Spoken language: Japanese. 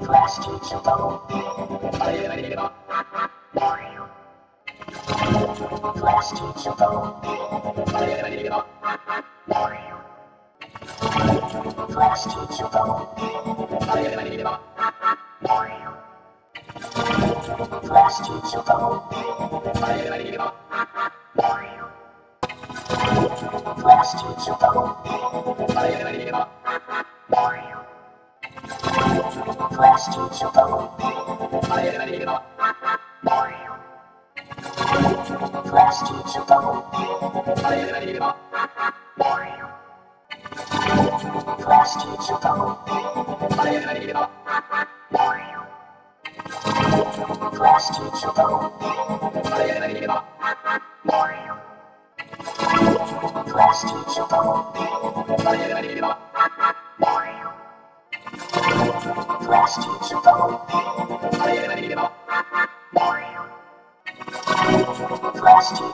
暮ラしていーたの耐えられれば暮らしていきたの耐えられれば暮らしていきたの耐えられれば暮らしていきたの耐えられれば暮らしていきたの耐えられれば小林賢一郎と思ってあれが見れば小林賢一郎と思ってあれが見れば小林賢一郎と思ってあれが見れば小林賢一郎と思ってあれが見れば小林賢一郎と思ってあれが見れば last Plastic,